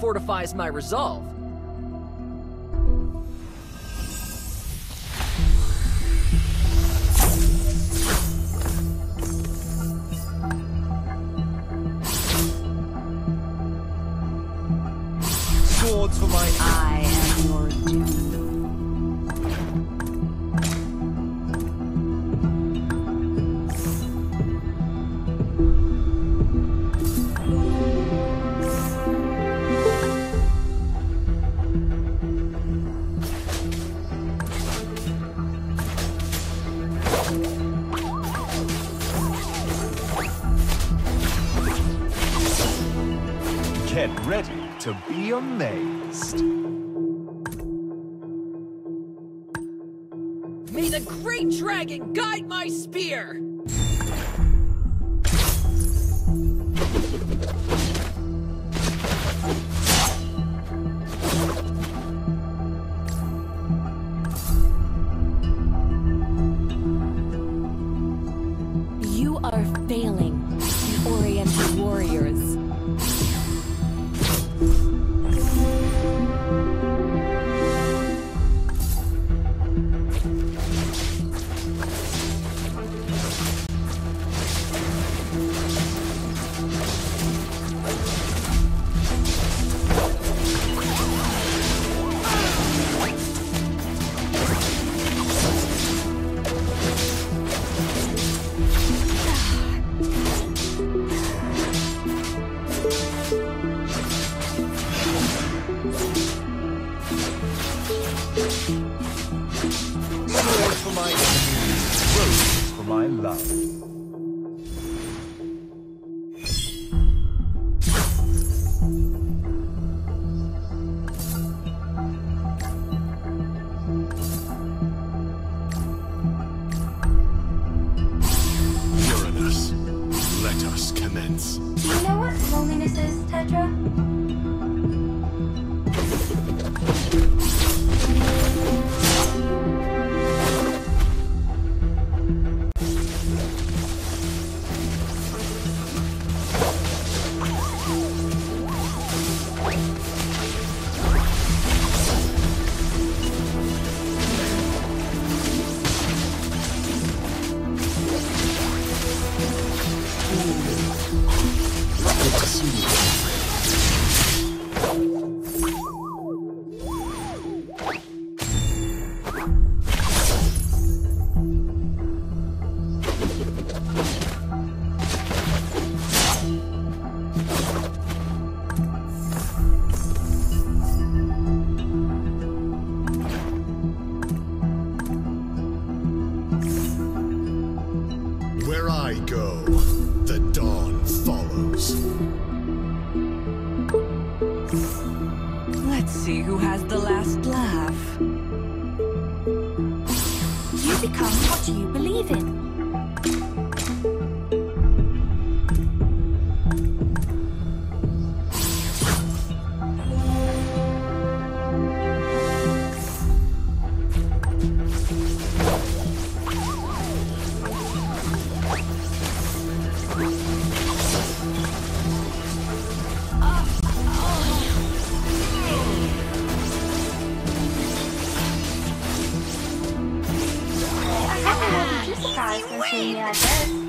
fortifies my resolve. Swords for my... eyes. guide my spear! guys can see this.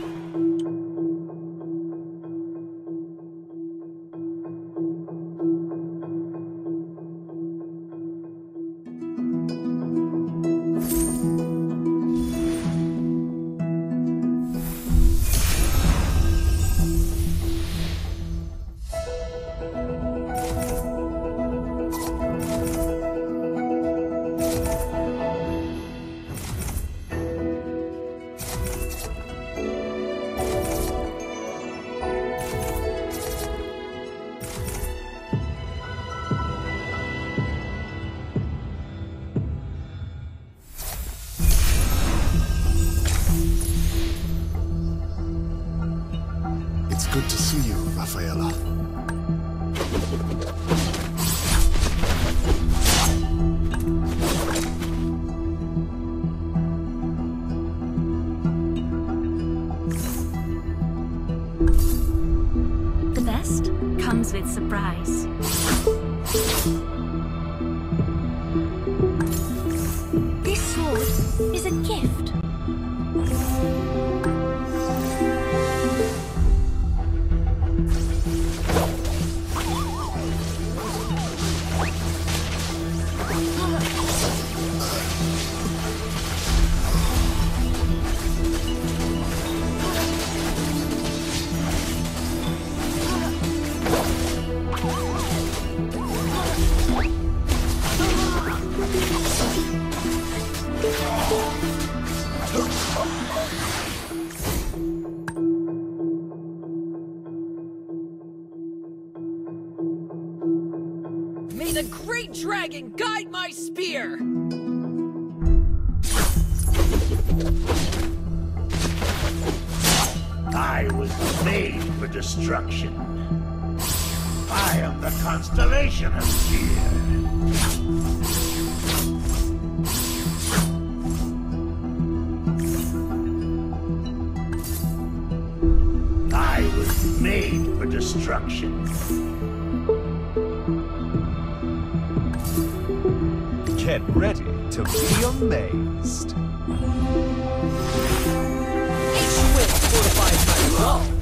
see you, Rafaela. The best comes with surprise. May the great dragon guide my spear! I was made for destruction. I am the constellation of fear. Made for destruction. Get ready to be amazed. Which fortifies my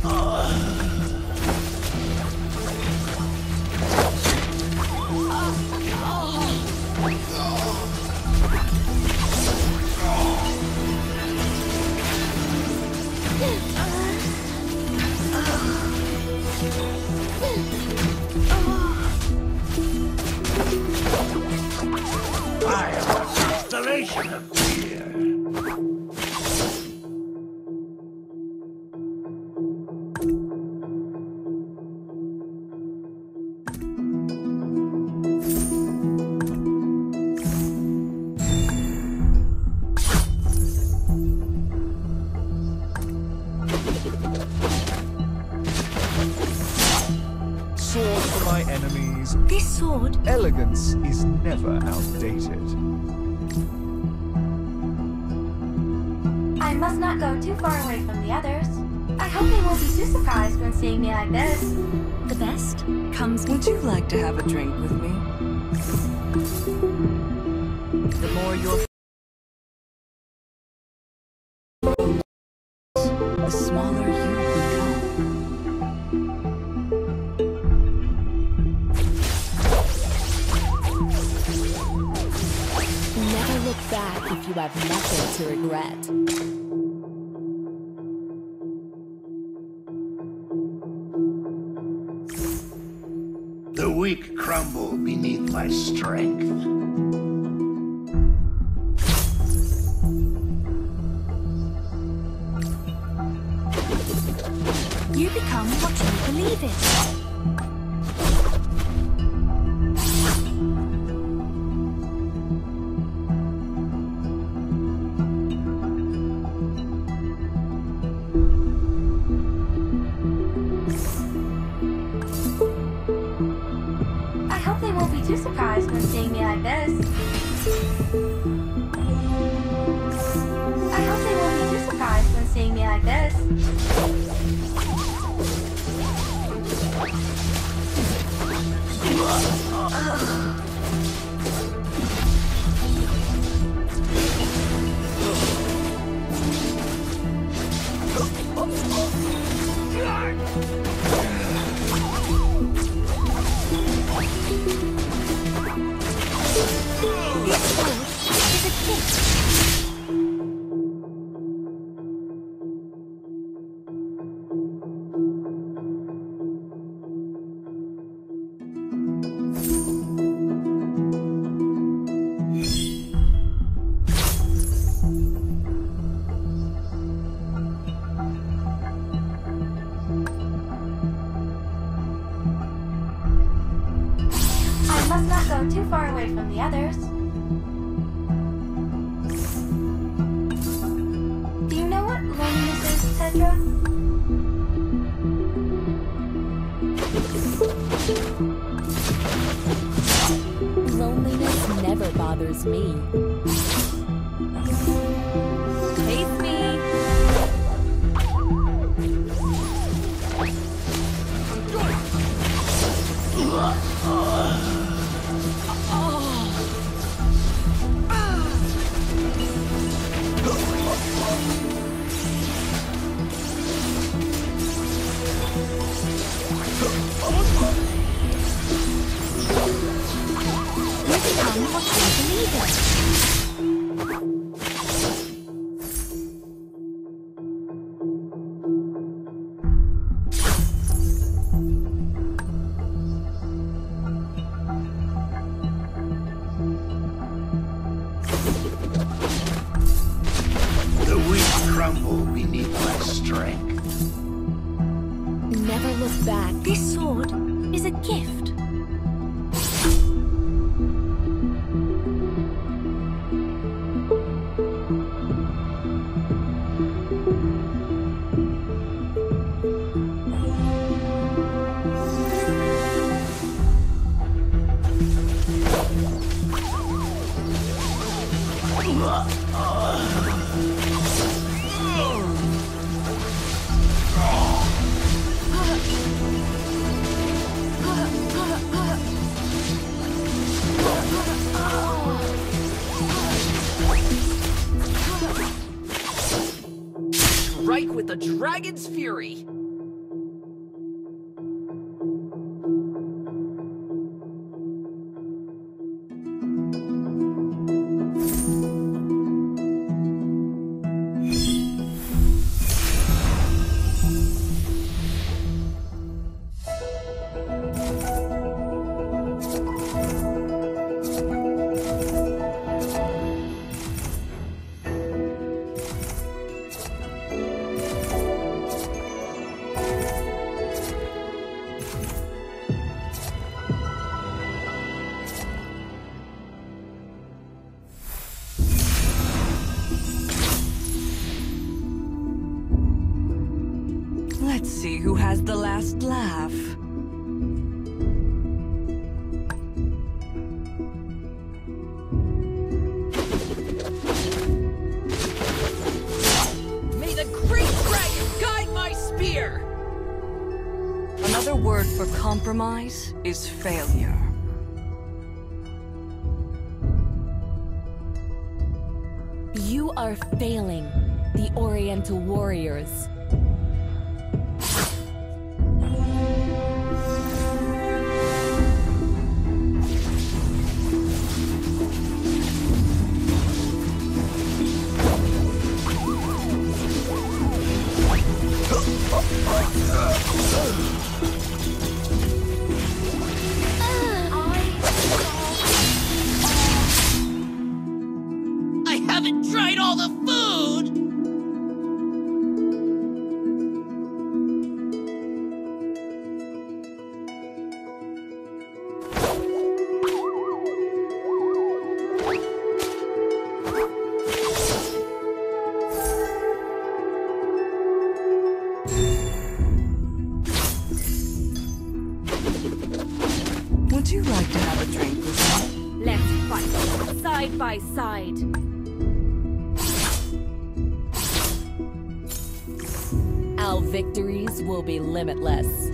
wall. Hope they won't be too surprised when seeing me like this. The best comes Would you like to have a drink with me? The more your the smaller you become. Never look back if you have nothing to regret. Weak crumble beneath my strength. You become what you believe in. Who has the last laugh. May the great dragon guide my spear! Another word for compromise is failure. You are failing, the Oriental warriors. Limitless.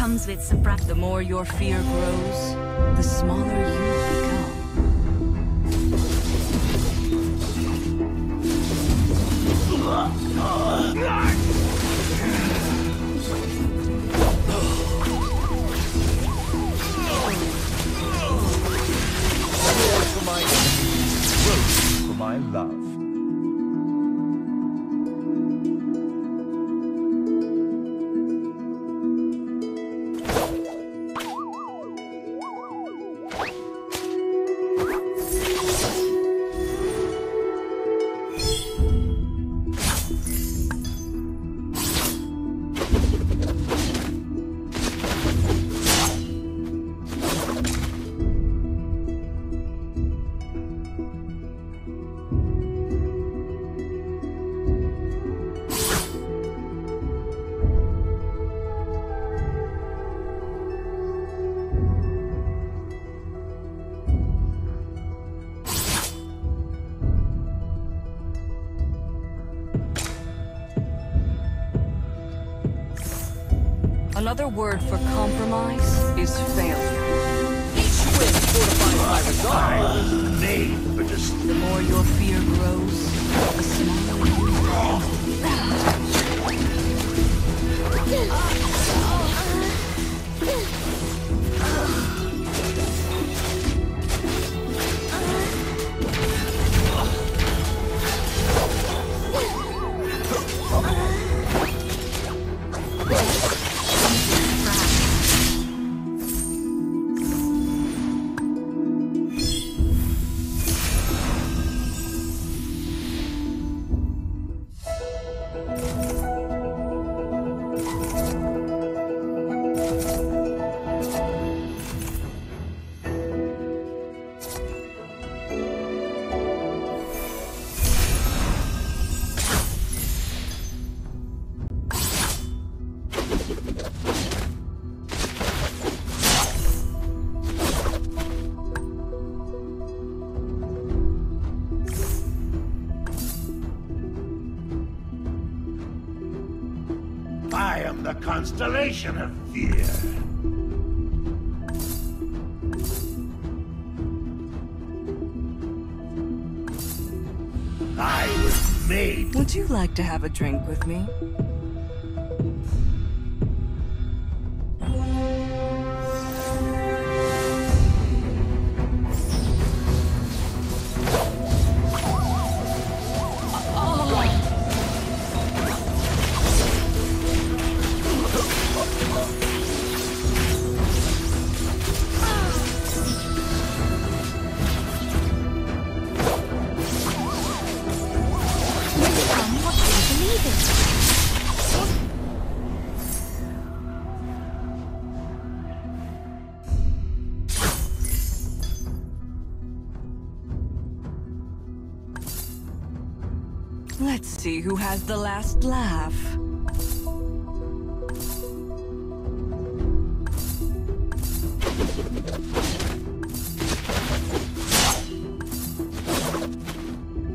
Comes with practice. The more your fear grows, the smaller you become. For my rose for my love. Another word for compromise is failure. Each win fortifies my resolve. The more your fear grows, the smaller constellation of fear. I was made. Would you like to have a drink with me? Who has the last laugh.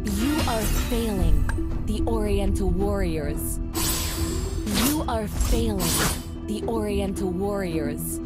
You are failing, the Oriental Warriors. You are failing, the Oriental Warriors.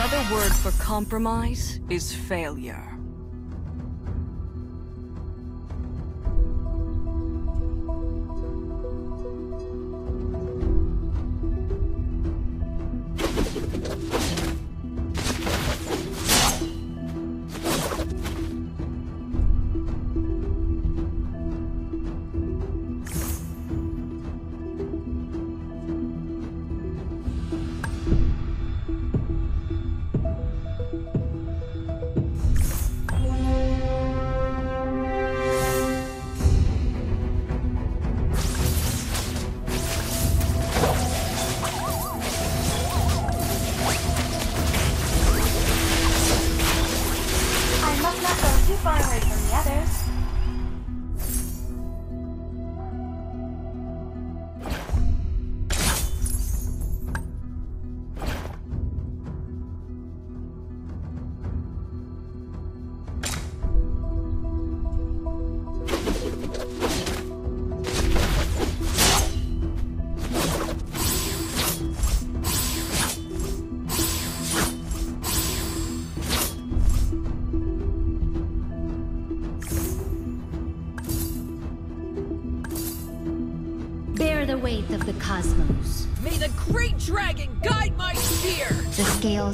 Another word for compromise is failure.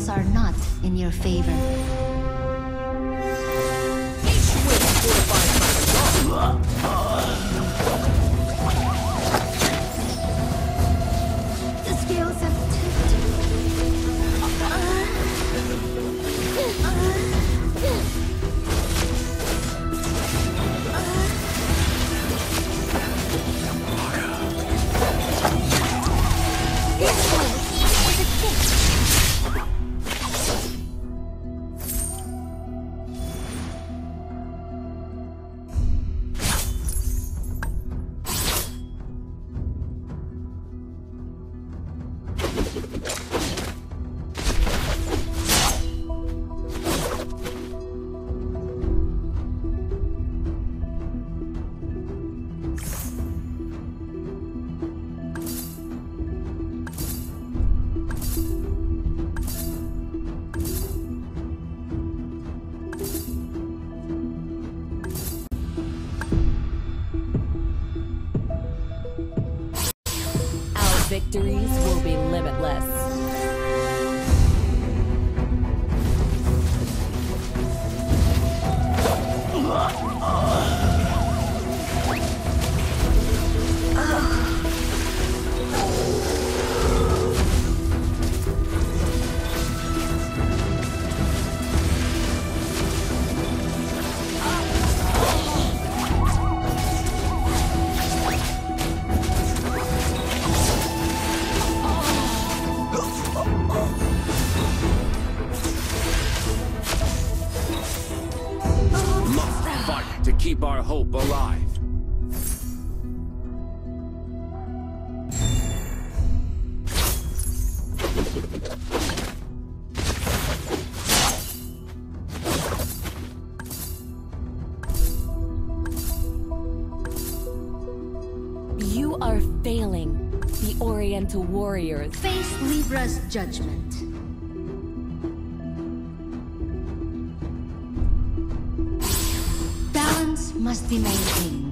Scales are not in your favor. Victories will be limitless. Oriental warriors. Face Libra's judgment. Balance must be maintained.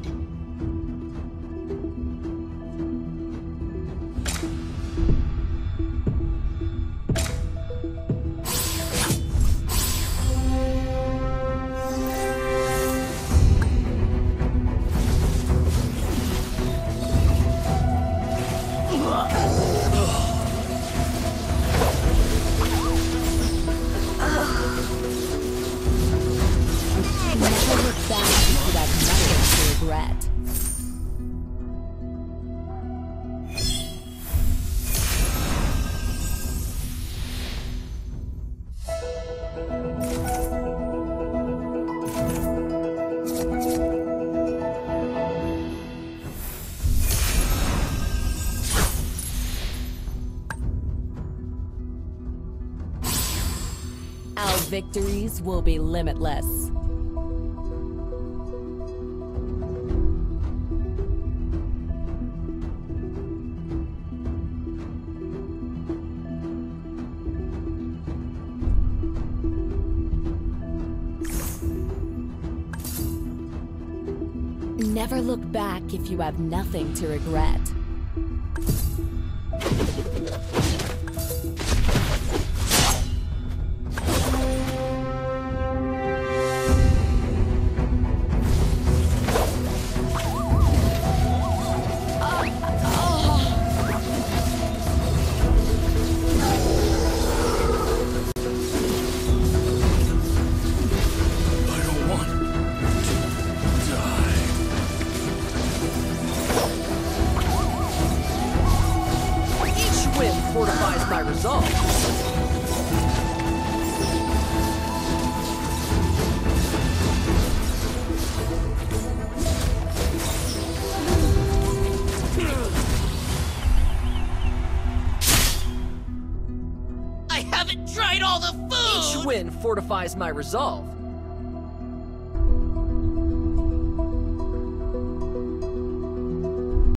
Victories will be limitless. Never look back if you have nothing to regret. Fortifies my resolve!